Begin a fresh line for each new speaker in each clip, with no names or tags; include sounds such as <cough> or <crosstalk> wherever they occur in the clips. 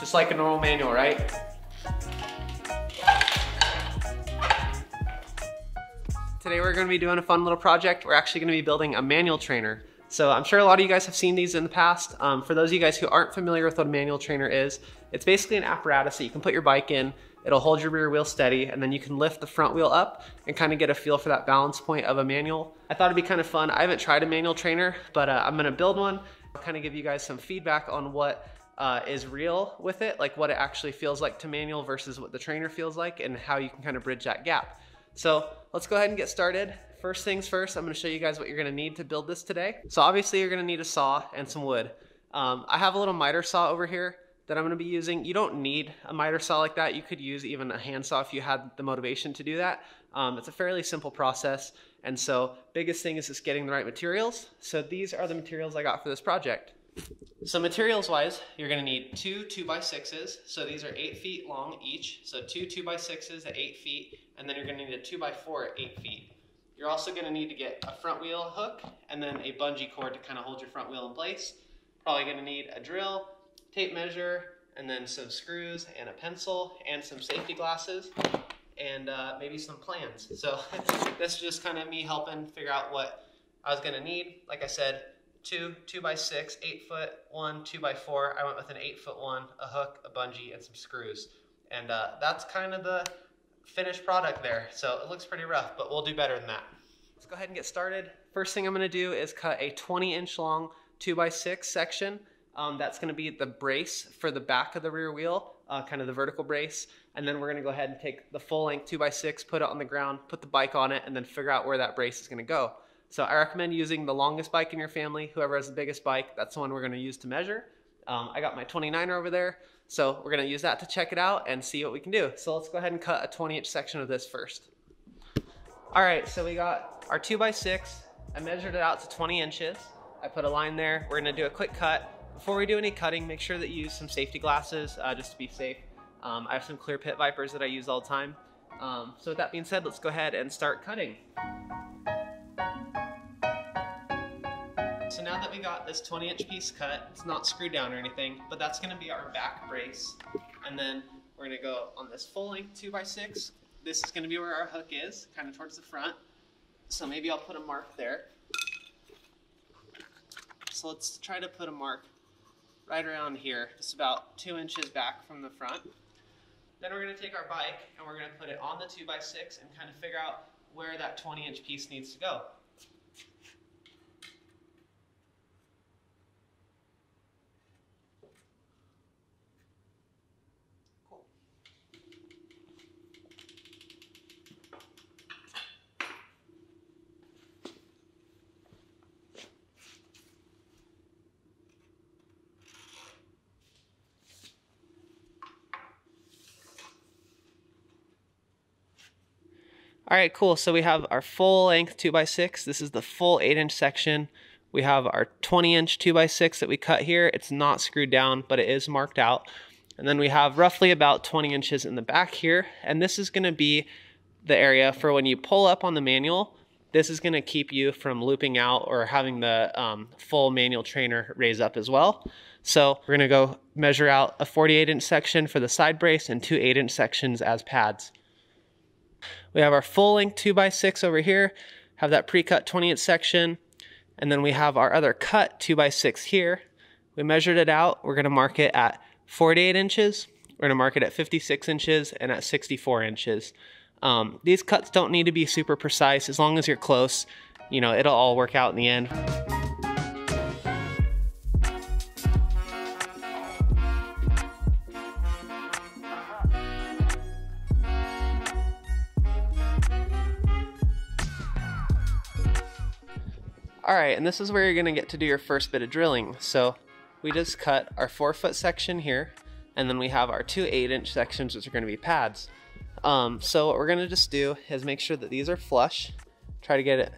just like a normal manual, right? Today we're gonna be doing a fun little project. We're actually gonna be building a manual trainer. So I'm sure a lot of you guys have seen these in the past. Um, for those of you guys who aren't familiar with what a manual trainer is, it's basically an apparatus that you can put your bike in. It'll hold your rear wheel steady and then you can lift the front wheel up and kind of get a feel for that balance point of a manual. I thought it'd be kind of fun. I haven't tried a manual trainer, but uh, I'm gonna build one. I'll kind of give you guys some feedback on what uh, is real with it, like what it actually feels like to manual versus what the trainer feels like and how you can kind of bridge that gap. So let's go ahead and get started. First things first, I'm gonna show you guys what you're gonna need to build this today. So obviously you're gonna need a saw and some wood. Um, I have a little miter saw over here that I'm gonna be using. You don't need a miter saw like that. You could use even a hand saw if you had the motivation to do that. Um, it's a fairly simple process. And so biggest thing is just getting the right materials. So these are the materials I got for this project. So materials wise, you're gonna need two two by sixes. So these are eight feet long each. So two two by sixes at eight feet, and then you're gonna need a two by four at eight feet. You're also gonna need to get a front wheel hook and then a bungee cord to kind of hold your front wheel in place. Probably gonna need a drill, tape measure, and then some screws and a pencil and some safety glasses and uh, maybe some plans. So <laughs> this is just kind of me helping figure out what I was gonna need. Like I said, two, two by six, eight foot one, two by four. I went with an eight foot one, a hook, a bungee, and some screws. And uh, that's kind of the finished product there. So it looks pretty rough, but we'll do better than that. Let's go ahead and get started. First thing I'm gonna do is cut a 20 inch long two by six section. Um, that's gonna be the brace for the back of the rear wheel, uh, kind of the vertical brace. And then we're gonna go ahead and take the full length two by six, put it on the ground, put the bike on it, and then figure out where that brace is gonna go. So I recommend using the longest bike in your family. Whoever has the biggest bike, that's the one we're gonna use to measure. Um, I got my 29er over there. So we're gonna use that to check it out and see what we can do. So let's go ahead and cut a 20 inch section of this first. All right, so we got our two by six. I measured it out to 20 inches. I put a line there. We're gonna do a quick cut. Before we do any cutting, make sure that you use some safety glasses uh, just to be safe. Um, I have some clear pit vipers that I use all the time. Um, so with that being said, let's go ahead and start cutting. So now that we got this 20 inch piece cut, it's not screwed down or anything, but that's gonna be our back brace. And then we're gonna go on this full length two by six. This is gonna be where our hook is, kind of towards the front. So maybe I'll put a mark there. So let's try to put a mark right around here, just about two inches back from the front. Then we're gonna take our bike and we're gonna put it on the two by six and kind of figure out where that 20 inch piece needs to go. All right, cool. So we have our full length 2x6. This is the full 8 inch section. We have our 20 inch 2x6 that we cut here. It's not screwed down, but it is marked out. And then we have roughly about 20 inches in the back here. And this is going to be the area for when you pull up on the manual. This is going to keep you from looping out or having the um, full manual trainer raise up as well. So we're going to go measure out a 48 inch section for the side brace and two 8 inch sections as pads. We have our full length 2x6 over here, have that pre-cut 20 inch section, and then we have our other cut 2x6 here. We measured it out. We're gonna mark it at 48 inches. We're gonna mark it at 56 inches and at 64 inches. Um, these cuts don't need to be super precise. As long as you're close, you know, it'll all work out in the end. All right, and this is where you're gonna get to do your first bit of drilling. So we just cut our four foot section here, and then we have our two eight inch sections, which are gonna be pads. Um, so what we're gonna just do is make sure that these are flush. Try to get it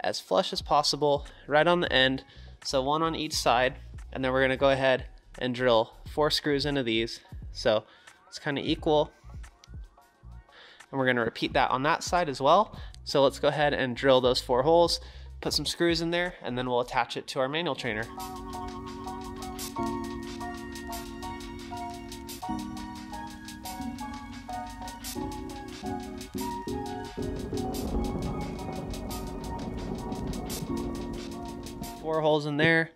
as flush as possible, right on the end. So one on each side, and then we're gonna go ahead and drill four screws into these. So it's kind of equal. And we're gonna repeat that on that side as well. So let's go ahead and drill those four holes put some screws in there, and then we'll attach it to our manual trainer. Four holes in there.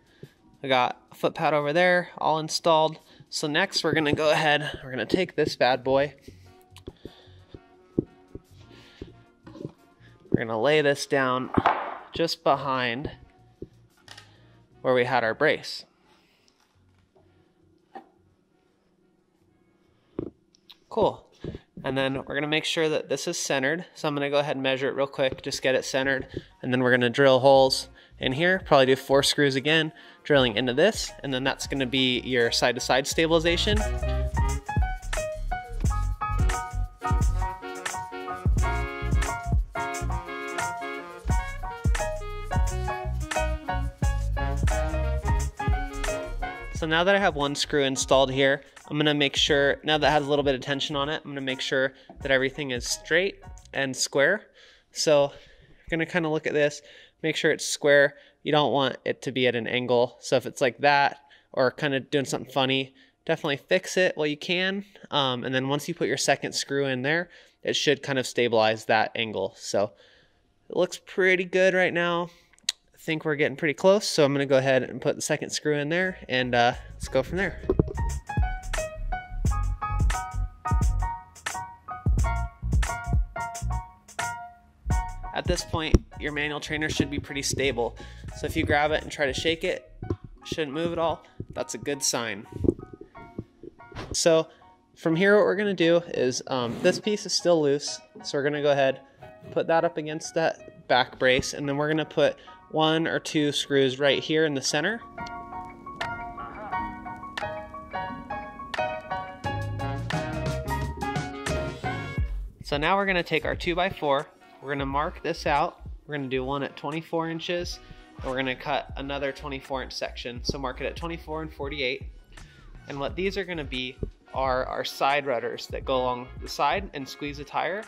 I got a foot pad over there, all installed. So next we're gonna go ahead, we're gonna take this bad boy. We're gonna lay this down just behind where we had our brace. Cool. And then we're gonna make sure that this is centered. So I'm gonna go ahead and measure it real quick, just get it centered. And then we're gonna drill holes in here, probably do four screws again, drilling into this. And then that's gonna be your side to side stabilization. So now that I have one screw installed here, I'm gonna make sure, now that has a little bit of tension on it, I'm gonna make sure that everything is straight and square. So you're gonna kind of look at this, make sure it's square. You don't want it to be at an angle. So if it's like that or kind of doing something funny, definitely fix it while you can. Um, and then once you put your second screw in there, it should kind of stabilize that angle. So it looks pretty good right now think we're getting pretty close, so I'm gonna go ahead and put the second screw in there and uh, let's go from there. At this point, your manual trainer should be pretty stable. So if you grab it and try to shake it, shouldn't move at all, that's a good sign. So from here, what we're gonna do is, um, this piece is still loose, so we're gonna go ahead, put that up against that back brace, and then we're gonna put one or two screws right here in the center. So now we're gonna take our two by four, we're gonna mark this out. We're gonna do one at 24 inches, and we're gonna cut another 24 inch section. So mark it at 24 and 48. And what these are gonna be are our side rudders that go along the side and squeeze the tire.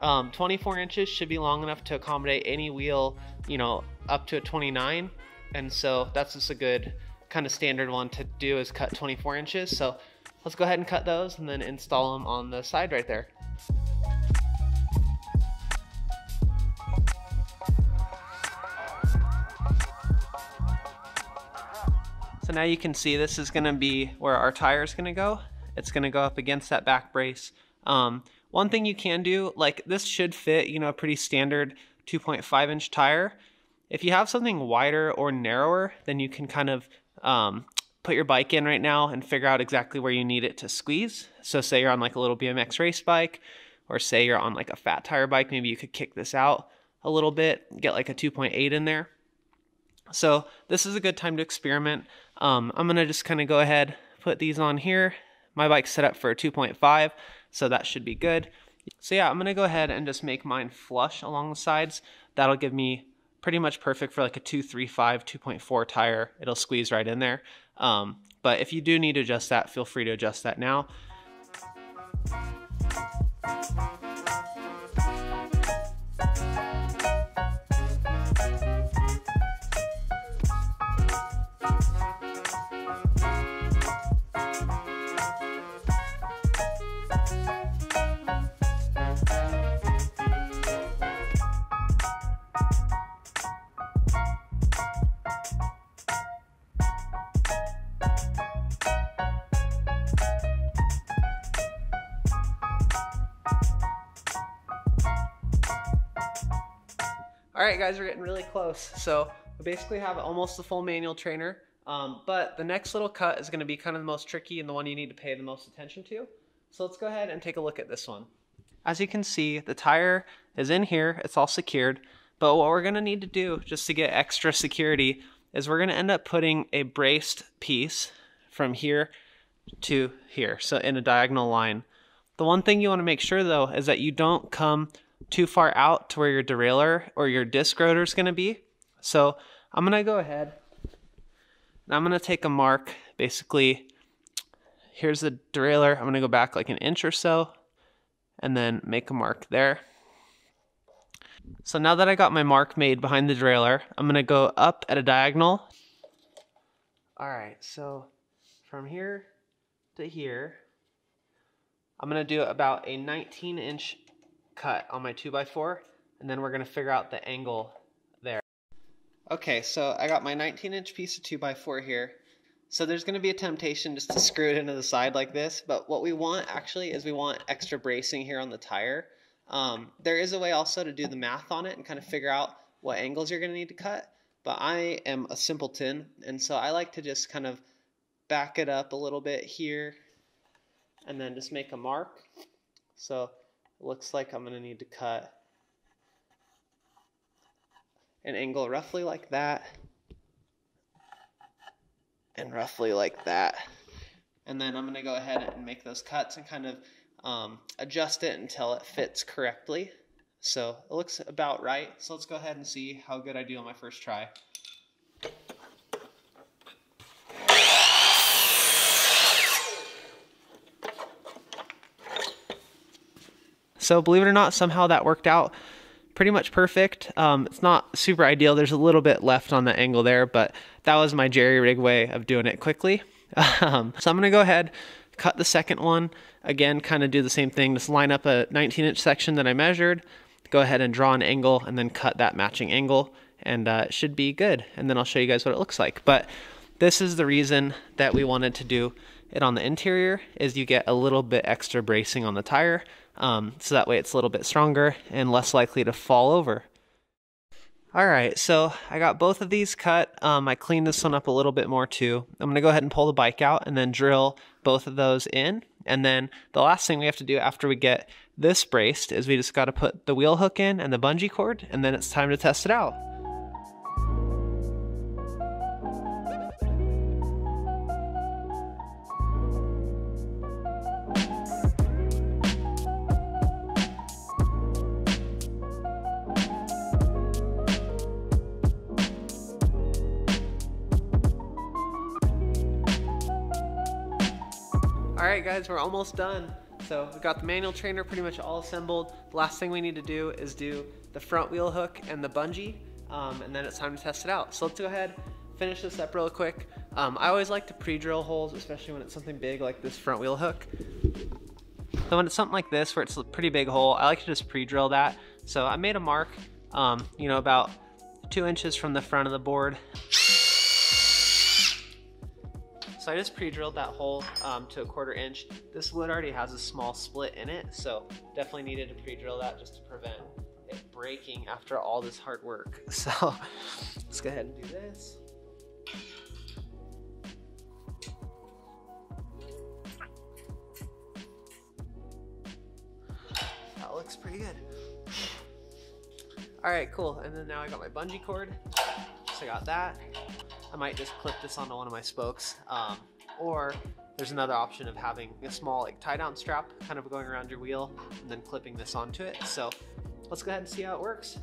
Um, 24 inches should be long enough to accommodate any wheel, you know, up to a 29. And so that's just a good kind of standard one to do is cut 24 inches. So let's go ahead and cut those and then install them on the side right there. So now you can see this is gonna be where our tire is gonna go. It's gonna go up against that back brace. Um, one thing you can do, like this should fit, you know, a pretty standard 2.5 inch tire. If you have something wider or narrower, then you can kind of um, put your bike in right now and figure out exactly where you need it to squeeze. So say you're on like a little BMX race bike, or say you're on like a fat tire bike, maybe you could kick this out a little bit, get like a 2.8 in there. So this is a good time to experiment. Um, I'm gonna just kind of go ahead, put these on here. My bike's set up for a 2.5 so that should be good. So yeah, I'm gonna go ahead and just make mine flush along the sides. That'll give me pretty much perfect for like a 235, 2.4 tire. It'll squeeze right in there. Um, but if you do need to adjust that, feel free to adjust that now. All right, guys, we're getting really close. So we basically have almost the full manual trainer, um, but the next little cut is gonna be kind of the most tricky and the one you need to pay the most attention to. So let's go ahead and take a look at this one. As you can see, the tire is in here, it's all secured, but what we're gonna need to do just to get extra security is we're gonna end up putting a braced piece from here to here, so in a diagonal line. The one thing you wanna make sure though is that you don't come too far out to where your derailleur or your disc rotor is going to be. So I'm going to go ahead and I'm going to take a mark. Basically, here's the derailleur. I'm going to go back like an inch or so and then make a mark there. So now that I got my mark made behind the derailleur, I'm going to go up at a diagonal. All right, so from here to here, I'm going to do about a 19 inch cut on my 2x4 and then we're going to figure out the angle there. Okay, so I got my 19 inch piece of 2x4 here. So there's going to be a temptation just to screw it into the side like this, but what we want actually is we want extra bracing here on the tire. Um, there is a way also to do the math on it and kind of figure out what angles you're going to need to cut, but I am a simpleton, and so I like to just kind of back it up a little bit here and then just make a mark. So looks like I'm going to need to cut an angle roughly like that and roughly like that. And then I'm going to go ahead and make those cuts and kind of um, adjust it until it fits correctly. So it looks about right. So let's go ahead and see how good I do on my first try. So believe it or not, somehow that worked out pretty much perfect. Um, it's not super ideal. There's a little bit left on the angle there, but that was my jerry rig way of doing it quickly. <laughs> Um, so I'm going to go ahead, cut the second one. Again, kind of do the same thing. Just line up a 19 inch section that I measured, go ahead and draw an angle and then cut that matching angle and uh, it should be good. And then I'll show you guys what it looks like. But this is the reason that we wanted to do it on the interior is you get a little bit extra bracing on the tire um, so that way it's a little bit stronger and less likely to fall over. All right, so I got both of these cut. Um, I cleaned this one up a little bit more too. I'm gonna go ahead and pull the bike out and then drill both of those in. And then the last thing we have to do after we get this braced is we just gotta put the wheel hook in and the bungee cord, and then it's time to test it out. Guys, we're almost done. So we've got the manual trainer pretty much all assembled. The last thing we need to do is do the front wheel hook and the bungee, um, and then it's time to test it out. So let's go ahead, finish this up real quick. Um, I always like to pre-drill holes, especially when it's something big like this front wheel hook. So when it's something like this, where it's a pretty big hole, I like to just pre-drill that. So I made a mark, um, you know, about two inches from the front of the board. So I just pre-drilled that hole um, to a quarter inch. This wood already has a small split in it, so definitely needed to pre-drill that just to prevent it breaking after all this hard work. <laughs> So let's go ahead and do this. That looks pretty good. All right, cool. And then now I got my bungee cord. So I got that. I might just clip this onto one of my spokes. Um, or there's another option of having a small like tie down strap kind of going around your wheel and then clipping this onto it. So let's go ahead and see how it works.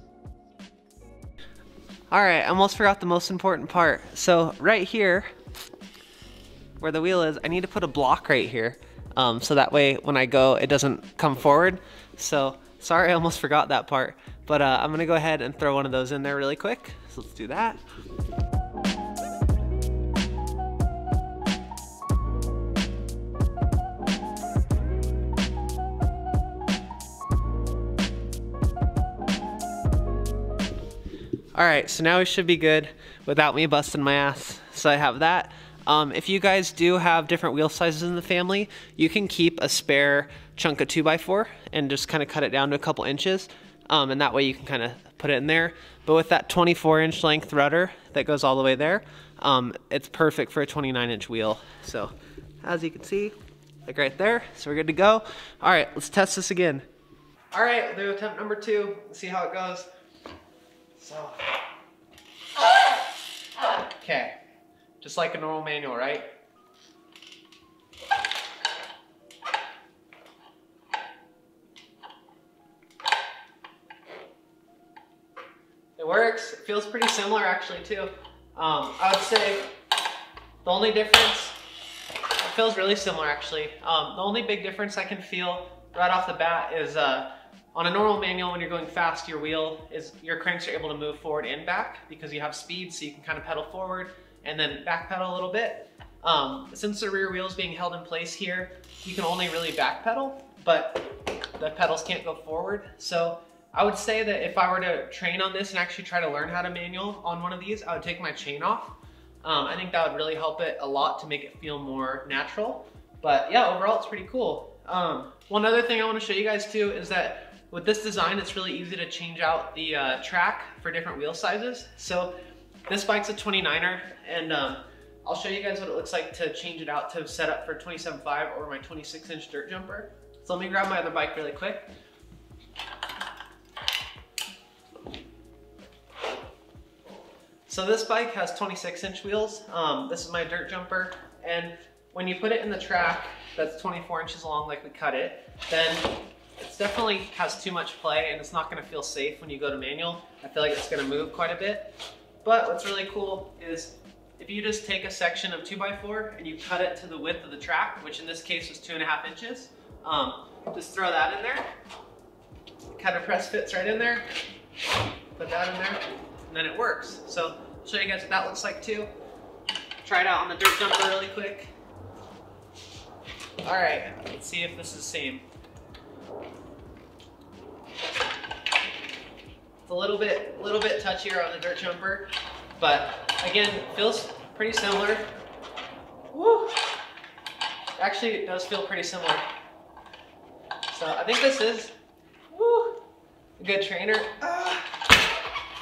All right, I almost forgot the most important part. So right here, where the wheel is, I need to put a block right here. Um, so that way when I go, it doesn't come forward. So sorry, I almost forgot that part. But uh, I'm gonna go ahead and throw one of those in there really quick. So let's do that. All right, so now we should be good without me busting my ass. So I have that. Um, if you guys do have different wheel sizes in the family, you can keep a spare chunk of 2x4 and just kind of cut it down to a couple inches. Um, and that way you can kind of put it in there. But with that 24 inch length rudder that goes all the way there, um, it's perfect for a 29 inch wheel. So as you can see, like right there, so we're good to go. All right, let's test this again. All right, we'll do attempt number two, see how it goes. So, okay, just like a normal manual, right? It works. It feels pretty similar actually too. Um, I would say the only difference, it feels really similar actually. Um, the only big difference I can feel right off the bat is uh, on a normal manual, when you're going fast, your wheel is, your cranks are able to move forward and back because you have speed, so you can kind of pedal forward and then back pedal a little bit. Um, since the rear wheel is being held in place here, you can only really back pedal, but the pedals can't go forward. So I would say that if I were to train on this and actually try to learn how to manual on one of these, I would take my chain off. Um, I think that would really help it a lot to make it feel more natural. But yeah, overall it's pretty cool. Um, one other thing I want to show you guys too is that with this design, it's really easy to change out the uh, track for different wheel sizes. So this bike's a 29er and um, I'll show you guys what it looks like to change it out to set up for 27.5 or my 26 inch dirt jumper. So let me grab my other bike really quick. So this bike has 26 inch wheels. Um, this is my dirt jumper. And when you put it in the track that's 24 inches long like we cut it, then it definitely has too much play and it's not gonna feel safe when you go to manual. I feel like it's gonna move quite a bit. But what's really cool is if you just take a section of 2x4 and you cut it to the width of the track, which in this case was two and a half inches, um, just throw that in there. Kind of press fits right in there. Put that in there, and then it works. So I'll show you guys what that looks like too. Try it out on the dirt jumper really quick. All right, let's see if this is the same. It's a little bit, little bit touchier on the dirt jumper, but again, feels pretty similar. Woo! Actually, it does feel pretty similar. So I think this is woo, a good trainer. Ah.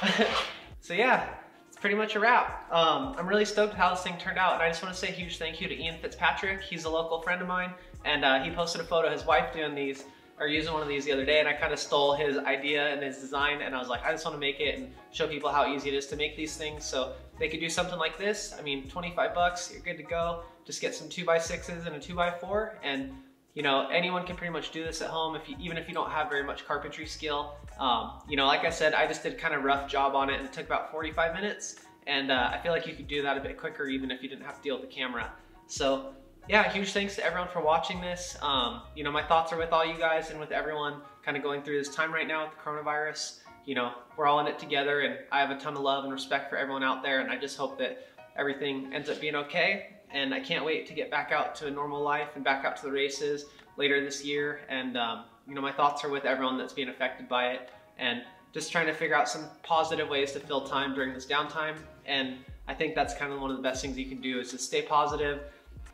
<laughs> so yeah, it's pretty much a wrap. Um, I'm really stoked how this thing turned out, and I just want to say a huge thank you to Ian Fitzpatrick. He's a local friend of mine, and uh, he posted a photo of his wife doing these or using one of these the other day and I kind of stole his idea and his design and I was like, I just want to make it and show people how easy it is to make these things. So they could do something like this. I mean, 25 bucks, you're good to go. Just get some 2x6s and a 2x4 and you know, anyone can pretty much do this at home, if you, even if you don't have very much carpentry skill. Um, you know, like I said, I just did kind of rough job on it and it took about 45 minutes. And uh, I feel like you could do that a bit quicker even if you didn't have to deal with the camera. So yeah, huge thanks to everyone for watching this. Um, you know, my thoughts are with all you guys and with everyone kind of going through this time right now with the coronavirus. You know, we're all in it together and I have a ton of love and respect for everyone out there and I just hope that everything ends up being okay. And I can't wait to get back out to a normal life and back out to the races later this year. And, um, you know, my thoughts are with everyone that's being affected by it and just trying to figure out some positive ways to fill time during this downtime. And I think that's kind of one of the best things you can do is to stay positive,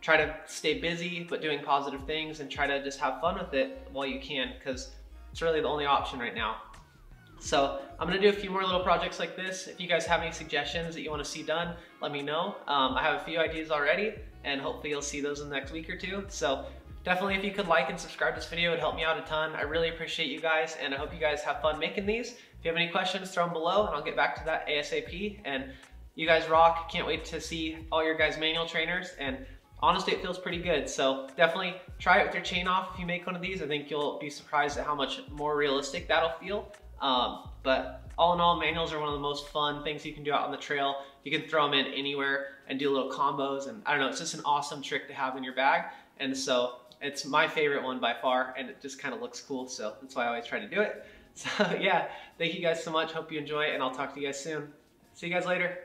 try to stay busy, but doing positive things and try to just have fun with it while you can because it's really the only option right now. So I'm gonna do a few more little projects like this. If you guys have any suggestions that you wanna see done, let me know. Um, I have a few ideas already and hopefully you'll see those in the next week or two. So definitely if you could like and subscribe to this video, it would help me out a ton. I really appreciate you guys and I hope you guys have fun making these. If you have any questions, throw them below and I'll get back to that ASAP. And you guys rock. Can't wait to see all your guys' manual trainers and honestly, it feels pretty good. So definitely try it with your chain off if you make one of these. I think you'll be surprised at how much more realistic that'll feel. Um, but all in all, manuals are one of the most fun things you can do out on the trail. You can throw them in anywhere and do little combos. And I don't know, it's just an awesome trick to have in your bag. And so it's my favorite one by far. And it just kind of looks cool. So that's why I always try to do it. <laughs> So yeah, thank you guys so much. Hope you enjoy and I'll talk to you guys soon. See you guys later.